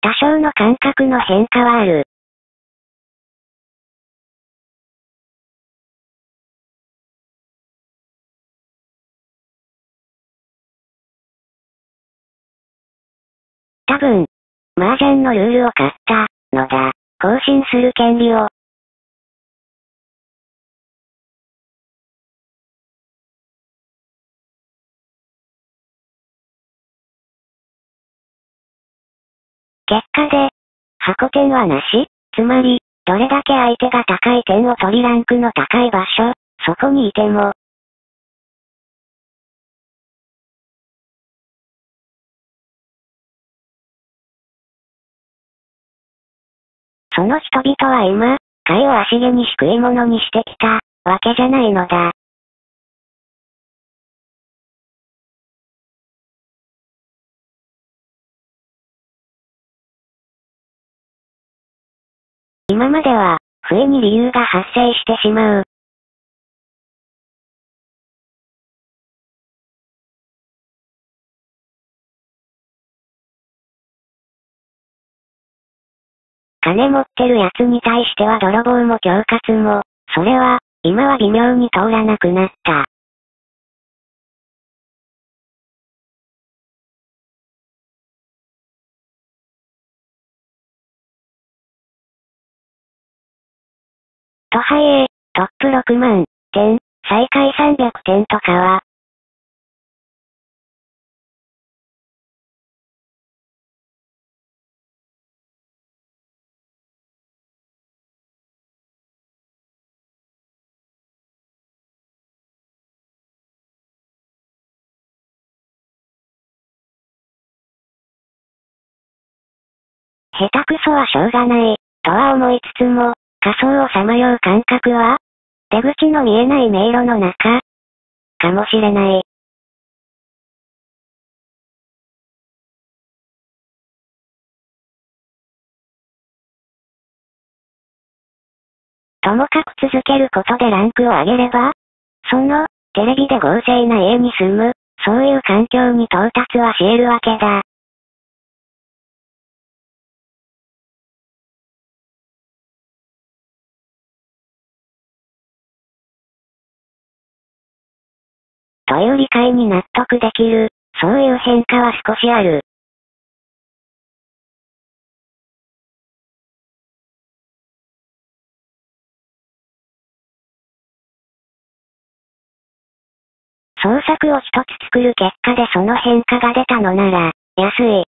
多少の感覚の変化はある。多分、麻雀のルールを買ったのだ。更新する権利を。結果で、箱点はなし、つまり、どれだけ相手が高い点を取りランクの高い場所、そこにいても、その人々は今、貝を足毛に低いものにしてきた、わけじゃないのだ。今までは、不意に理由が発生してしまう。金持ってる奴に対しては泥棒も恐喝も、それは、今は微妙に通らなくなった。とはいえ、トップ6万点、最下位300点とかは、下手くそはしょうがない、とは思いつつも、仮想をさまよう感覚は出口の見えない迷路の中かもしれない。ともかく続けることでランクを上げれば、その、テレビで豪勢な家に住む、そういう環境に到達はし得るわけだ。という理解に納得できる、そういう変化は少しある。創作を一つ作る結果でその変化が出たのなら、安い、